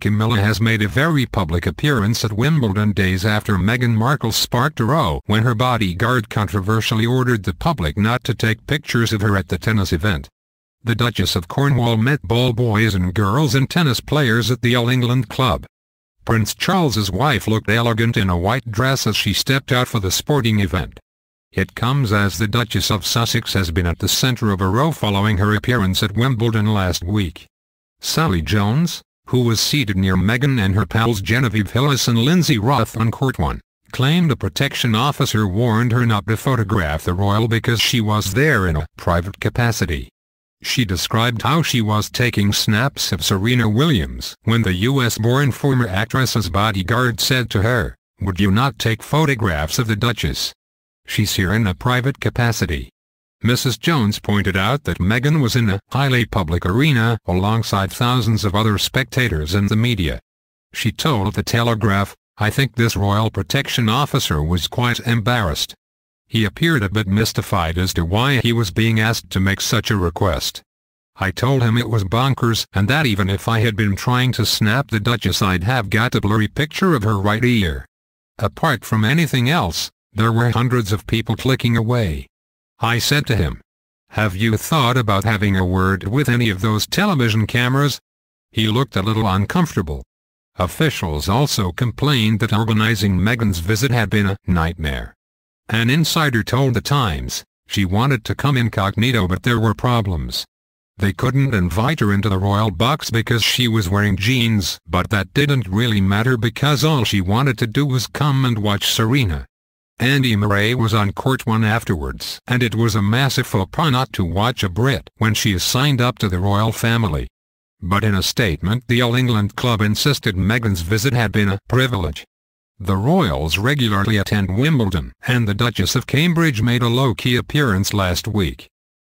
Camilla has made a very public appearance at Wimbledon days after Meghan Markle sparked a row when her bodyguard controversially ordered the public not to take pictures of her at the tennis event. The Duchess of Cornwall met ball boys and girls and tennis players at the All England Club. Prince Charles's wife looked elegant in a white dress as she stepped out for the sporting event. It comes as the Duchess of Sussex has been at the centre of a row following her appearance at Wimbledon last week. Sally Jones, who was seated near Meghan and her pals Genevieve Hillis and Lindsay Roth on court one, claimed a protection officer warned her not to photograph the royal because she was there in a private capacity. She described how she was taking snaps of Serena Williams when the U.S.-born former actress's bodyguard said to her, would you not take photographs of the Duchess? She's here in a private capacity. Mrs. Jones pointed out that Meghan was in a highly public arena alongside thousands of other spectators and the media. She told The Telegraph, I think this royal protection officer was quite embarrassed. He appeared a bit mystified as to why he was being asked to make such a request. I told him it was bonkers and that even if I had been trying to snap the Duchess I'd have got a blurry picture of her right ear. Apart from anything else, there were hundreds of people clicking away. I said to him. Have you thought about having a word with any of those television cameras? He looked a little uncomfortable. Officials also complained that organizing Meghan's visit had been a nightmare. An insider told The Times, she wanted to come incognito but there were problems. They couldn't invite her into the royal box because she was wearing jeans but that didn't really matter because all she wanted to do was come and watch Serena. Andy Murray was on court one afterwards and it was a massive faux pas not to watch a Brit when she is signed up to the royal family. But in a statement the All England club insisted Meghan's visit had been a privilege. The royals regularly attend Wimbledon and the Duchess of Cambridge made a low-key appearance last week.